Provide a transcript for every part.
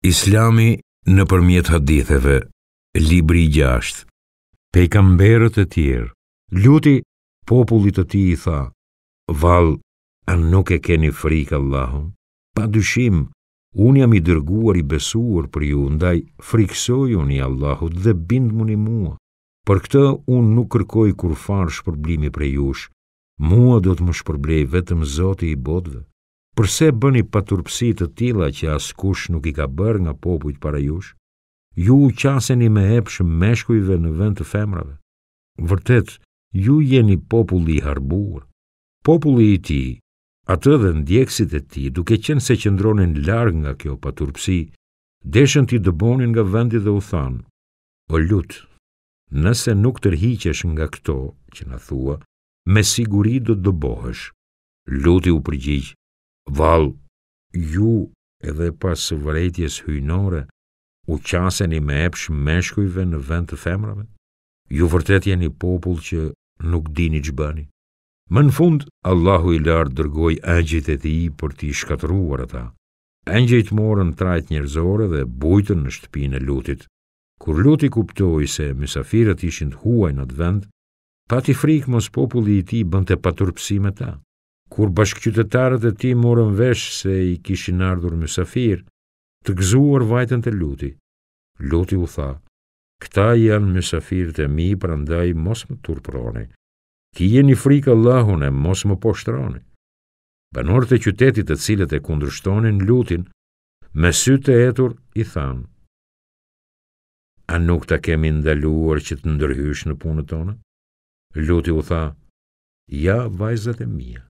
Islami nëpërmjet haditheve, libri gjashtë, pejkamberët e tjerë, Luti popullit të tij i tha, vallë, a nuk e keni frikë Allahun? Pa dyshim, Unë jam i dërguar i besuar për ju, ndaj frikësojuni Allahut dhe bindmuni mua. Për këtë unë nuk kërkoj kurrfarë shpërblimi prej jush, mua do të më shpërblejë vetëm Zoti i botëve. Përse bëni paturpësi të tilla që askush nuk i ka bërë nga popujt para jush? Ju u qaseni me epsh meshkujve në vend të femrave. Vërtet, ju jeni popull i harbuar. Populli i tij, Atë dhe ndjekësit e tij, duke qenë se qëndronin larg nga kjo paturpësi, deshën t'i dëbonin nga vendi dhe u thanë: O Lut, nëse nuk tërhiqesh nga këto që na thua, me siguri do të dëbohesh. Luti u përgjigj: Vallë, ju edhe pas vërejtjes hyjnore u qaseni me epsh meshkujve në vend të femrave? Ju vërtet jeni popull që nuk dini ç'bëni. Më në fund, Allahu i lartë dërgoi engjëjt e tij për t'i shkatërruar ata. Engjëjt morën trajtë njerëzore dhe bujtën në shtëpinë e Lutit. Kur Luti kuptoi se mysafirët ishin të huaj në atë vend, pati frikë mos populli i tij bënte paturpësi me ta. Kur bashkëqytetarët e tij morën vesh se i kishin ardhur mysafirë, të gëzuar vajtën te Luti. Luti u tha: Këta janë mysafirët e mi, prandaj mos më turpëroni. Kijeni frikë Allahun e mos më poshtroni. Banorët e qytetit të cilët e kundërshtonin Lutin, me sy të etur i thanë, A nuk ta kemi ndaluar që të ndërhysh në punët tona? Luti u tha, Ja vajzat e mia,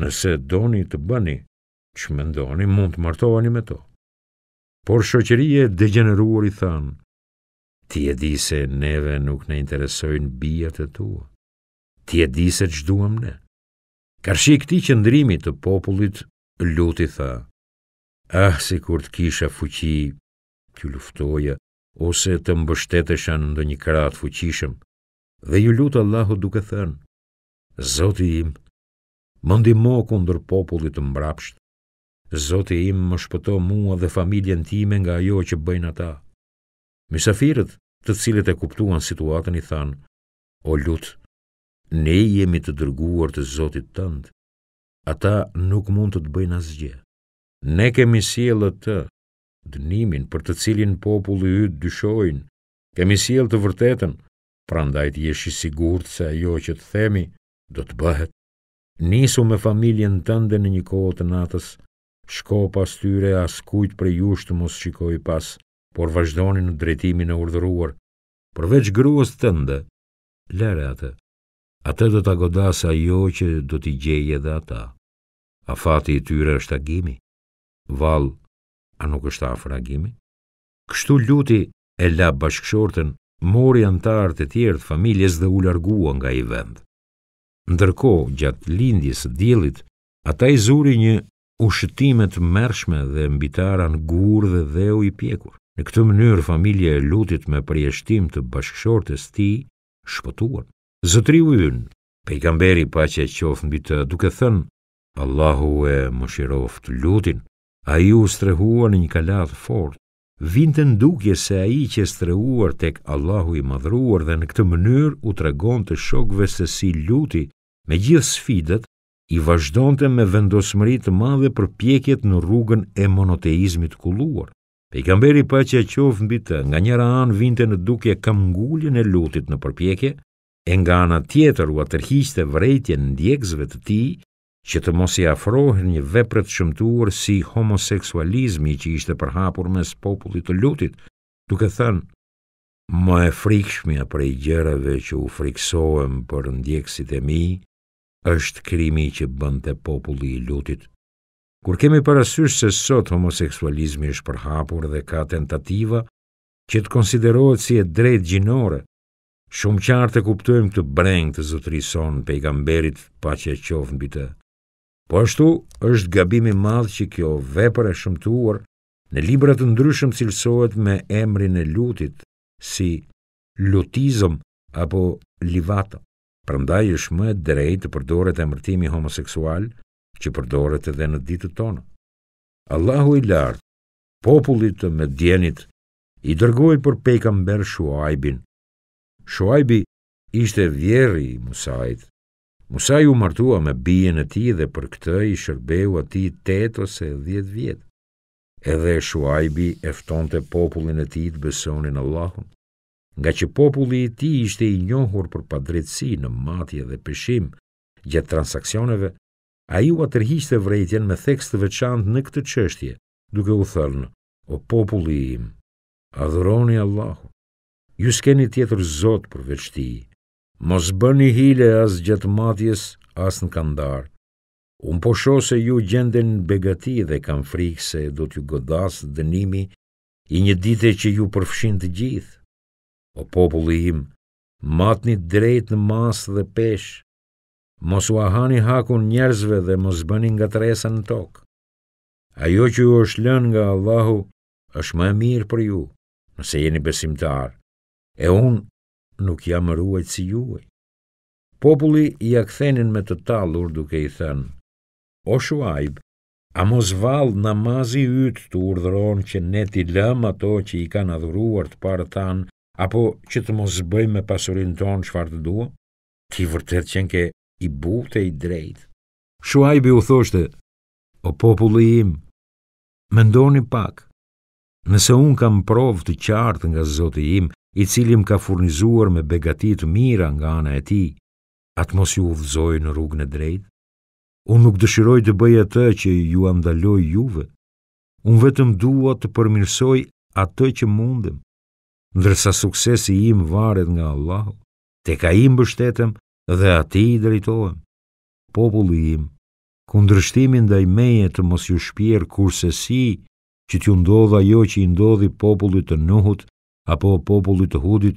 nëse doni të bëni ç'mendoni, mund të martoheni me to. Por shoqëria e degjeneruar i thanë, Ti e di se neve nuk na interesojnë bijat e tua. Ti e di se ç'duam ne. Karshi këtij qëndrimi të popullit, Luti tha, ah sikur të kisha fuqi, t'ju luftoja, ose të mbështetesha në ndonjë krah të fuqishëm, dhe iu lut Allahut duke thënë, Zoti im, më ndihmo kundër popullit të mbrapshtë, Zoti im më shpëto mua dhe familjen time nga ajo që bëjnë ata. Mysafirët, të cilët e kuptuan situatën i thanë, o Lut, ne jemi të dërguar të zotit tënd, ata nuk mund të të bëjnë asgjë. Ne kemi sjellë atë dënimin për të cilin populli yt dyshojnë, kemi sjellë të vërtetën, prandaj të jesh i sigurt se ajo që të themi do të bëhet. Nisu me familjen tënde në një kohë të natës, shko pas tyre, askush prej jush të mos shikojë pas, por vazhdoni në drejtimin e urdhëruar. Përveç gruas tënde, lëre atë. Atë do ta godasë ajo që do t'i gjejë edhe ata. Afati i tyre është agimi. Vallë, a nuk është afër agimi? Kështu Luti e la bashkëshorten, mori anëtarët e tjerë të familjes dhe u largua nga ai vend. Ndërkohë, gjatë lindjes së diellit, ata i zuri një ushtimë e tmerrshme dhe mbi ta ranë gurë dhe dheu i pjekur. Në këtë mënyrë familja e Lutit me përjashtim të bashkëshortes së tij shpëtuan. Zotëriu ynë, Pejgamberi paqja qoftë mbi të duke thënë Allahu e mëshiroftë Lutin, ai u strehua në një kala të fortë, vinte në dukje se ai qe strehuar tek Allahu i madhëruar dhe në këtë mënyrë u tregonte shokëve se si Luti me gjithë sfidat i vazhdonte me vendosmëri të madhe përpjekjet në rrugën e monoteizmit të kulluar. Pejgamberi paqja qoftë mbi të, nga njëra anë vinte në dukje këmbënguljen e Lutit në përpjekje, e nga ana tjetër ua tërhiqte vërejtjen ndjekësve të tij, që të mos i afrohen një vepre të shëmtuar si homoseksualizmi që ishte përhapur mes popullit të Lutit, duke thënë, më e frikshmja prej gjërave që u frikësohem për ndjekësit e mi, është krimi që bënte populli i Lutit. Kur kemi parasysh se sot homoseksualizmi është përhapur dhe ka tentativa që të konsiderohet si e drejtë gjinore, shumë qartë e kuptojmë këtë brengë të zotërisë sonë Pejgamberit paqja qoftë mbi të. Po ashtu është gabim i madh që kjo vepër e shëmtuar në libra të ndryshëm cilësohet me emrin e Lutit si lutizëm apo livata. Prandaj është më e drejtë të përdoret emërtimi homoseksual që përdoret edhe në ditët tona. Allahu i lartë, popullit të Medjenit, i dërgoi për pejgamber Shuajbin. Shuajbi ishte vjerri i Musait. Musai u martua me bijën e tij dhe për këtë i shërbeu atij 8 ose 10 vjet. Edhe Shuajbi e ftonte popullin e tij të besonin Allahun. Ngaqë populli i tij ishte i njohur për padrejtësi në matje dhe peshim gjatë transaksioneve, ai ua tërhiqte vrejtjen me theks të veçantë në këtë çështje, duke u thënë: "O populli im, adhuroni Allahun. Ju s'keni tjetër Zot përveç tij. Mos bëni hile as gjatë matjes, as në kandar. Unë po shoh se ju gjendeni në begati dhe kam frikë se do t'ju godasë dënimi i një dite që ju përfshin të gjithë. O populli im, matni drejt në masë dhe peshë, mos ua hani hakun njerëzve dhe mos bëni ngatërresa në tokë. Ajo që ju është lënë nga Allahu është më e mirë për ju, nëse jeni besimtarë, e unë nuk jam ruajtësi juaj. Populli ia kthenin me të tallur duke i thënë, O Shuajb, A mos vallë namazi yt të urdhëron që ne t'i lëmë ato që i kanë adhuruar të parët tanë, apo që të mos bëjmë me pasurinë tonë çfarë të duam? Ti vërtet qenke i butë e i drejtë. Shuajbi u thoshte, o populli im, mendoni pak, nëse unë kam provë të qartë nga Zoti im, i cili më ka furnizuar me begati të mira nga ana e tij, a të mos ju udhëzoj në rrugën e drejtë? Unë nuk dëshiroj të bëj atë që jua ndaloj juve. Unë vetëm dua të përmirësoj atë që mundem, ndërsa suksesi im varet nga Allahu, tek ai mbështetem dhe atij i drejtohem. Populli im, kundërshtimi ndaj meje të mos ju shpjerë kurrsesi që t'ju ndodhë ajo që i ndodhi popullit të Nuhut, apo popullit të Hudit,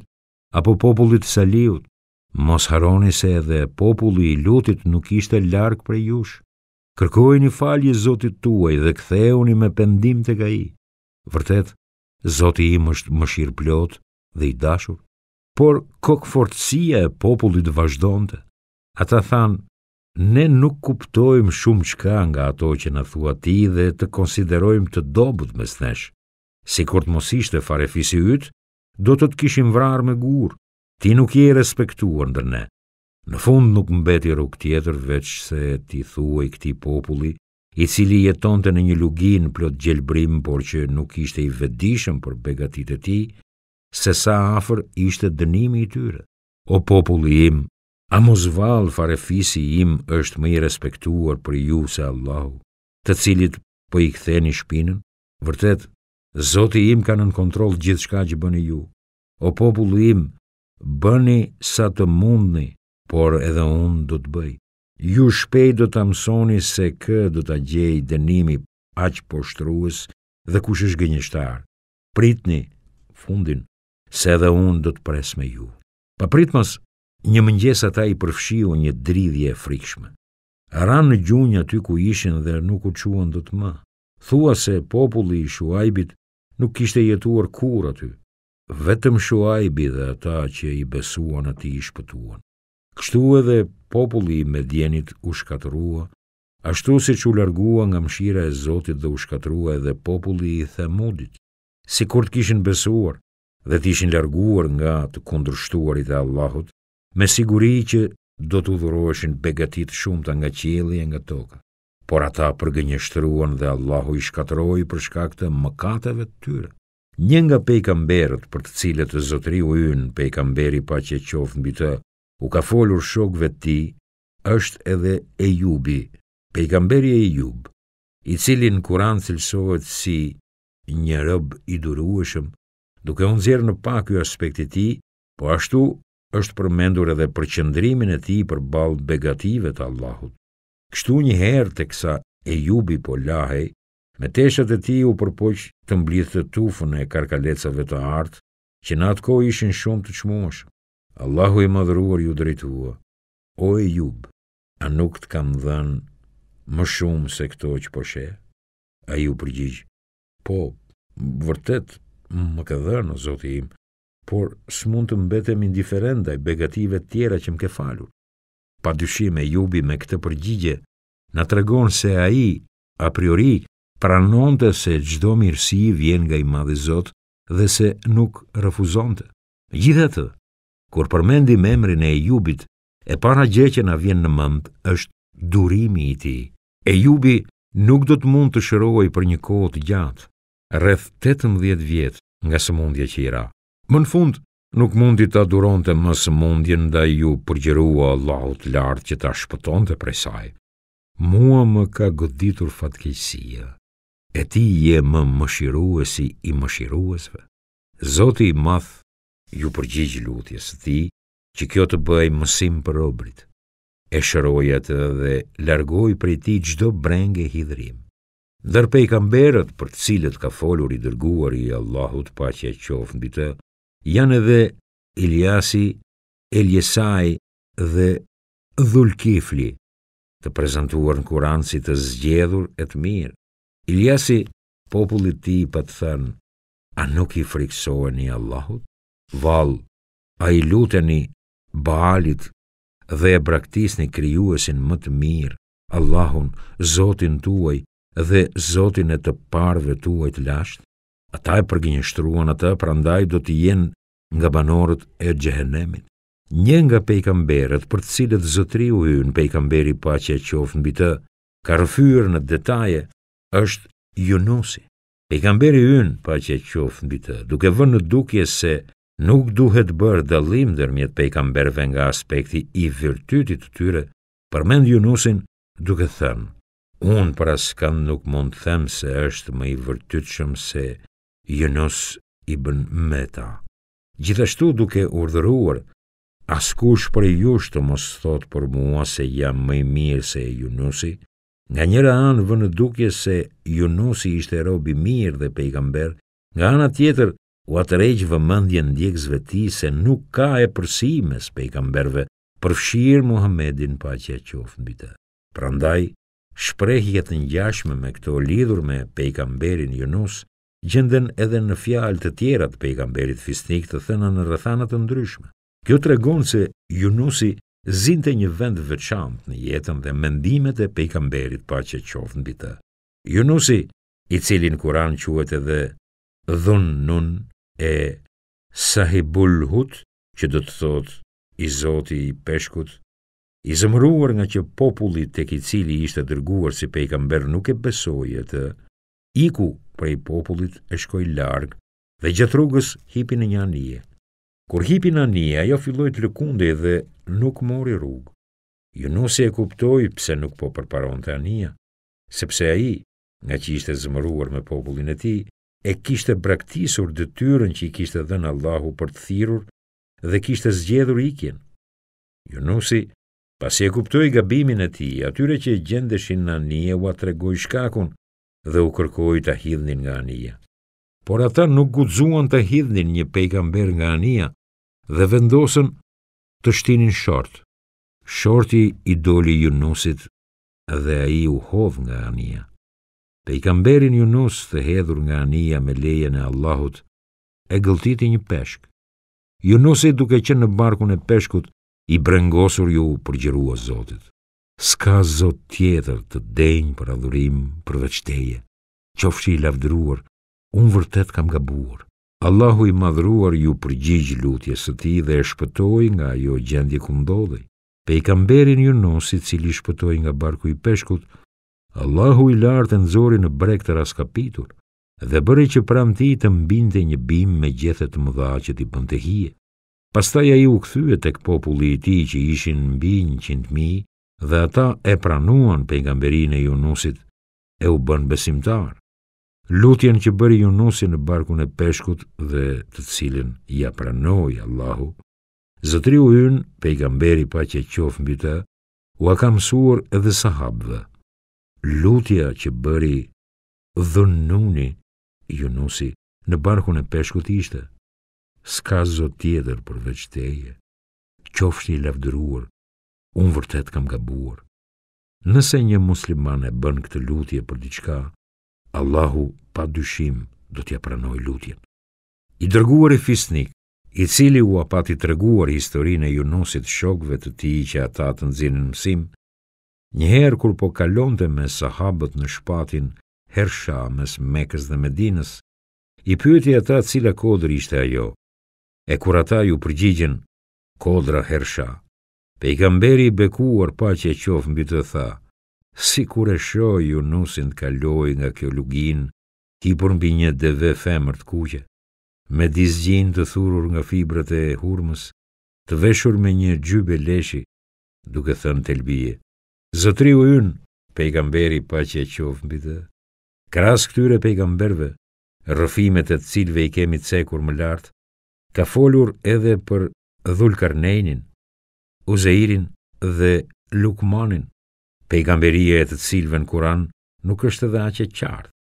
apo popullit të Salihut, Mos harroni se edhe populli i Lutit nuk ishte larg prej jush. Kërkojni falje Zotit tuaj dhe kthehuni me pendim tek ai. Vërtet, Zoti im është mëshirëplotë dhe i dashur. Por, kokëfortësia e popullit vazhdonte. Ata thanë, ne nuk kuptojmë shumëçka nga ato që na thua ti dhe të konsiderojmë të dobët mes nesh. Sikur të mos ishte farefisi yt, do të të kishim vrarë me gurë, Ti nuk je i respektuar ndër ne. Në fund nuk mbeti rrugë tjetër veçse t'i thuhej këtij populli, i cili jetonte në një luginë plot gjelbrim, por që nuk ishte i vetëdijshëm për begatitë e tij, se sa afër ishte dënimi i tyre. O populli im, a mos vallë farefisi im është më i respektuar për ju se Allahu, të cilit po i ktheni shpinën? Vërtet, Zoti im ka nën kontroll gjithçka që bëni ju. O populli im, bëni sa të mundni, por edhe unë do të bëj. Ju shpejt do ta mësoni se kë do ta gjejë dënimi aq poshtrues dhe kush është gënjeshtar. Pritni fundin, se edhe unë do të pres me ju. Papritmas, një mëngjes ata i përfshiu një dridhje e frikshme. Ranë në gjunjë aty ku ishin dhe nuk u çuan dot më. Thua se populli i Shuajbit nuk kishte jetuar kurrë aty. Vetëm Shuajbi dhe ata që i besuan atij shpëtuan. Kështu edhe populli i Medjenit u shkatërrua, ashtu siç u largua nga mëshira e Zotit dhe u shkatërrua edhe populli i Themudit. Sikur të kishin besuar dhe të ishin larguar nga të kundërshtuarit e Allahut, me siguri që do t'u dhuroheshin begati të shumta nga qielli e nga toka. por ata përgënjeshtruan dhe Allahu i shkatërroi për shkak të mëkateve të tyre. Një nga pejgamberët për cilët Zotëriu ynë, pejgamberi paqja qoftë mbi të, u ka folur shokëve të tij, është edhe Ejubi, pejgamberi Ejub, i cili në Kur'an cilësohet si një rob i durueshëm, duke u nxjerrë në pah ky aspekt i tij, po ashtu është përmendur edhe për qëndrimin e tij përballë begative të Allahut. Kështu një herë teksa Ejubi po lahej, me teshat e tij u përpoq të mblidhte tufën e karkalecave të artë, që në atë kohë ishin shumë të çmueshëm. Allahu i Madhëruar iu drejtua, O Ejub, a nuk të kam dhënë më shumë se këto që po sheh? Ai iu përgjigj, Po, vërtet, më ke dhënë, o Zoti im, por s'mund të mbetem indiferent ndaj begative të tjera që më ke falur. Pa dyshim Ejubi me këtë përgjigje, na tregon se ai, a priori, pranonte se çdo mirësi vjen nga i madhi Zot dhe se nuk refuzonte. Megjithatë, kur përmendim emrin e Ejubit, e para gjë që na vjen në mend është durimi i tij. Ejubi nuk do të mund të shërohej për një kohë të gjatë, rreth 18 vjet nga sëmundja që i ra. Më në fund, nuk mundi ta duronte më sëmundjen ndaj iu përgjërua Allahut të lartë që ta shpëtonte prej saj. Mua më ka goditur fatkeqësia. E ti je më mëshiruesi i mëshiruesve. Zoti i madh iu përgjigj lutjes së tij që kjo të bëhej mësim për robërit. E shëroi atë dhe largoi prej tij çdo brengë e hidhërim. Ndër pejgamberët për të cilët ka folur i dërguari i Allahut paqja qoftë mbi të, janë edhe Iliasi, Eljesai dhe Dhulkifli, të prezantuar në Kur'an si të zgjedhur e të mirë. Iliasi popullit ti pa të thënë, a nuk i friksoheni Allahut? Val, a i luteni Baalit dhe e braktisni krijuesin më të mirë Allahun, Zotin tuaj dhe Zotin e të parëve tuaj të lashtë? Ata e përgënjështruan atë, prandaj do të jenë nga banorët e xhehenemit. Një nga pejgamberët për të cilët zotëriu ynë pejgamberi paqja qoftë mbi të, ka rrëfyer në detaje, është Junusi. Pejgamberi ynë paqja qoftë mbi të, duke vënë në dukje se nuk duhet bërë dallim ndërmjet pejgamberëve nga aspekti i virtytit të tyre, Përmend Junusin duke thënë, unë për askënd nuk mund them se është më i virtytshëm se Junus ibn Meta. Gjithashtu duke urdhëruar, askush prej jush të mos thotë për mua se jam më i mirë se Junusi, nga njëra anë vë në dukje se Junusi ishte rob i mirë dhe pejgamber, nga ana tjetër ua tërheq vëmendjen ndjekësve të tij se nuk ka epërsi mes pejgamberëve përfshirë Muhamedin paqja qoftë mbi të. Prandaj, shprehje të ngjashme me këto lidhur me pejgamberin Junus gjenden edhe në fjalë të tjera të pejgamberit fisnik të thëna në rrethana të ndryshme. Kjo tregon se Junusi zinte një vend të veçantë në jetën dhe mendimet e pejgamberit paqja qoftë mbi të. Junusi, i cili në Kur'an quhet edhe Dhun Nun e Sahibul Hut, që do të thotë i zoti i peshkut, i zemëruar ngaqë populli tek i cili ishte dërguar si pejgamber nuk e besoi atë, iku prej popullit e shkoi larg dhe gjatë rrugës hipi në një anije. Kur hipi në anije, ajo filloi të lëkundej dhe nuk mori rrugë. Junusi e kuptoi pse nuk po përparonte anija, sepse ai, ngaqë ishte zemëruar me popullin e tij, e kishte braktisur detyrën që i kishte dhënë Allahu për të thirrur dhe kishte zgjedhur ikjen. Junusi, pasi e kuptoi gabimin e tij, atyre që gjendeshin në anije ua tregoi shkakun dhe u kërkoi ta hidhnin nga anija. Por ata nuk guxuan ta hidhnin një pejgamber nga anija dhe vendosën të shtinin short. Shorti i doli Junusit dhe ai u hodh nga anija. Pejgamberin Junus të hedhur nga anija me lejen e Allahut e gëlltiti një peshk. Junusi duke qenë në barkun e peshkut, i brengosur ju u përgjërua Zotit. S'ka Zot tjetër të denjë për adhurim përveç teje, qofsh i lavdëruar, unë vërtet kam gabuar. Allahu i madhëruar iu përgjigj lutjes së tij dhe e shpëtoi nga ajo gjendje ku ndodhej. Pejgamberin Junus, i cili shpëtoi nga barku i peshkut, Allahu i lartë e nxori në breg të raskapitur. dhe bëri që pranë tij të mbinte një bimë me gjethe të mëdha që t'i bënte hije. Pastaj ai u kthye tek populli i tij që ishin mbi 100.000 dhe ata e pranuan pejgamberinë e Junusit e u bënë besimtarë. Lutjen që bëri Junusi në barkun e peshkut dhe të cilën ia pranoi Allahu, Zotëriu ynë, pejgamberi paqja qoftë mbi të, ua ka mësuar edhe sahabëve. Lutja që bëri Dhunnuni, Junusi, në barkun e peshkut ishte, s'ka zot tjetër përveç teje, qofsh i lavdëruar, unë vërtet kam gabuar. Nëse një musliman e bën këtë lutje për diçka, Allahu pa dyshim do t'ia pranojë lutjen. I dërguari fisnik, i cili ua pati treguar historinë e Junusit shokëve të tij që ata të nxirrnin mësim, Njëherë kur po kalonte me sahabët në shpatin Hersha mes Mekës dhe Medinës, i pyeti ata cila kodër ishte ajo, e kur ata iu përgjigjën Kodra Hersha, pejgamberi i bekuar paqja qoftë mbi të tha, sikur e shoh Junusin të kalojë nga kjo luginë hipur mbi një deve femër të kuqe, me dizgjin të thurur nga fibrat e hurmës, të veshur me një xhybe leshi, duke thënë telbije. Zotëriu ynë, pejgamberi paqja qoftë mbi të, krahas këtyre pejgamberëve, rrëfimet e të cilëve i kemi cekur më lart, ka folur edhe për Dhulkarnejnin, Uzejrin dhe Lukmanin, pejgamberia e të cilëve në Kur'an nuk është edhe aq e qartë.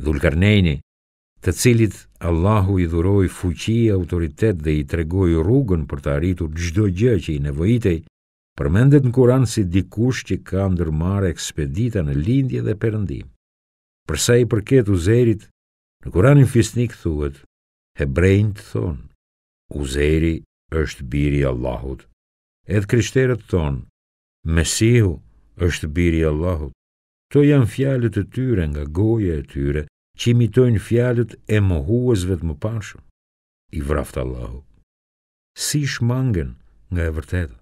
Dhulkarnejni, të cilit Allahu i dhuroi fuqi, autoritet dhe i tregoi rrugën për të arritur çdo gjë që i nevojitej, përmendet në Kur'an si dikush që ka ndërmarrë ekspedita në lindje dhe perëndim. Për sa i përket Uzejrit, në Kur'anin fisnik thuhet: Hebrenjtë thonë, Uzejri është biri i Allahut. E të krishterët thonë, Mesihu është biri i Allahut. Këto janë fjalët e tyre nga goja e tyre, që imitojnë fjalët e mohuesve të mëparshëm. I vraftë Allahu. Si shmangen nga e vërteta.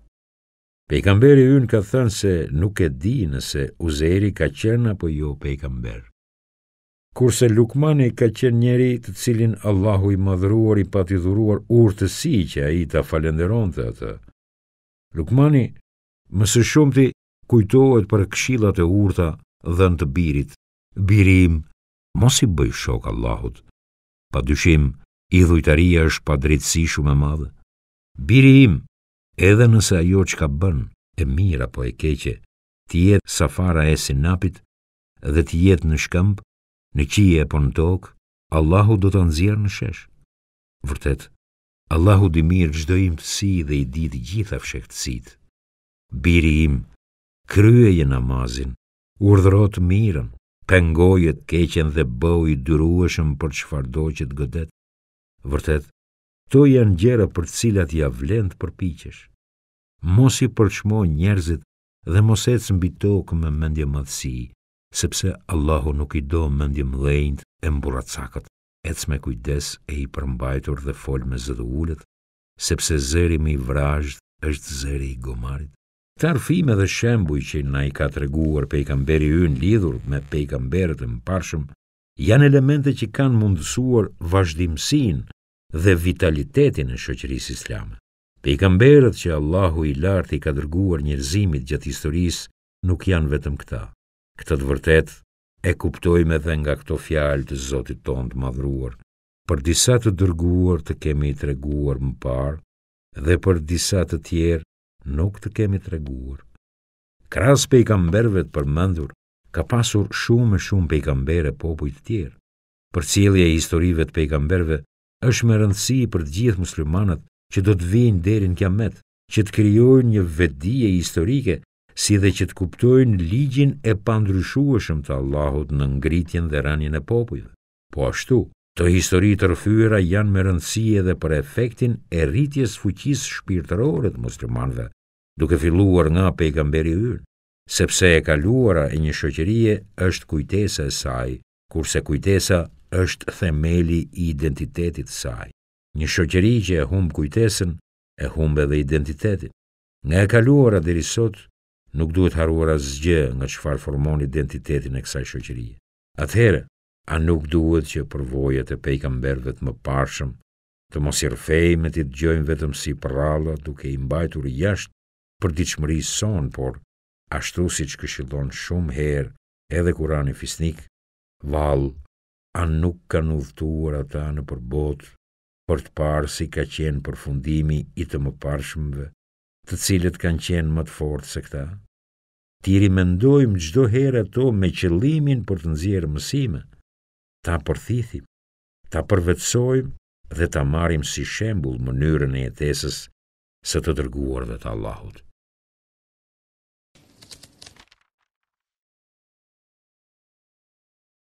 Pejgamberi ynë ka thënë se nuk e di nëse Uzeri ka qenë apo jo pejgamber. Kurse Lukmani ka qenë njeri të cilin Allahu i madhëruar i pati dhuruar urtësi që ai ta falënderonte atë. Lukmani më së shumti kujtohet për këshillat e urta dhënë të birit Biri im, mos i bëj shok Allahut. Pa dyshim, idhujtaria është padrejtësi shumë e madhe. Biri im, edhe nëse ajo që ke bërë, e mirë apo e keqe, të jetë sa fara e sinapit dhe të jetë në shkëmb, në qiej apo në tokë, Allahu do ta nxjerrë në shesh. Vërtet, Allahu di mirë çdo imtësi dhe i di të gjitha fshehtësitë. Biri im, kryeje namazin, Urdhëro të mirën, pengoje të keqen dhe bëhu i durueshëm për çfarëdo që të godet. Vërtet, këto janë gjëra për të cilat ia vlen të përpiqesh. Mos i përçmo njerëzit dhe mos ec mbi tokë me mendjemadhësi, sepse Allahu nuk i do mendjemëdhenjtë e mburracakët. Ec me kujdes e i përmbajtur dhe fol me zë të ulët, sepse zëri më i vrazhdë është zëri i gomarit. Këto rrëfime dhe shembuj që na i ka treguar Pejgamberi ynë lidhur me pejgamberët e mëparshëm janë elemente që kanë mundësuar vazhdimësinë dhe vitalitetin e shoqërisë islame. Pejgamberët që Allahu i Lartë i ka dërguar njerëzimit gjatë historisë nuk janë vetëm këta. Këtë të vërtetë e kuptojmë edhe nga këto fjalë të Zotit tonë të madhëruar. Për disa të dërguar të kemi treguar më parë dhe për disa të tjerë nuk të kemi treguar. Krahas pejgamberëve të përmendur, ka pasur shumë e shumë pejgamberë e popuj të tjerë. Përcjellja e historive të pejgamberëve është me rëndësi për të gjithë muslimanët që do të vijnë deri në Kiamet, që të krijojnë një vetëdije historike, si dhe që të kuptojnë ligjin e pandryshueshëm të Allahut në ngritjen dhe rënien e popujve. Po ashtu, këto histori të rrëfyera janë me rëndësi edhe për efektin e rritjes së fuqisë shpirtërore të muslimanëve, duke filluar nga pejgamberi ynë, sepse e kaluara e një shoqërie është kujtesa e saj, kurse kujtesa është themeli i identitetit të saj. Një shoqëri që e humb kujtesën, e humb edhe identitetin. Nga e kaluara deri sot, nuk duhet harruar asgjë nga çfarë formon identitetin e kësaj shoqërie. Atëherë, A nuk duhet që përvojat e pejgamberëve të mëparshëm të mos i rrëfejmë e t'i dëgjojmë vetëm si përralla duke i mbajtur jashtë përditshmërisë sonë, por ashtu siç këshillon shumë herë edhe Kurani fisnik, vallë, a nuk kanë udhëtuar ata nëpër botë për të parë si ka qenë përfundimi i të mëparshmëve, të cilët kanë qenë më të fortë se këta? T'i rimendojmë çdo herë ato me qëllimin për të nxjerrë mësime, ta përthithim, ta përvetësojmë dhe ta marrim si shembull mënyrën e jetesës së të dërguarve të Allahut.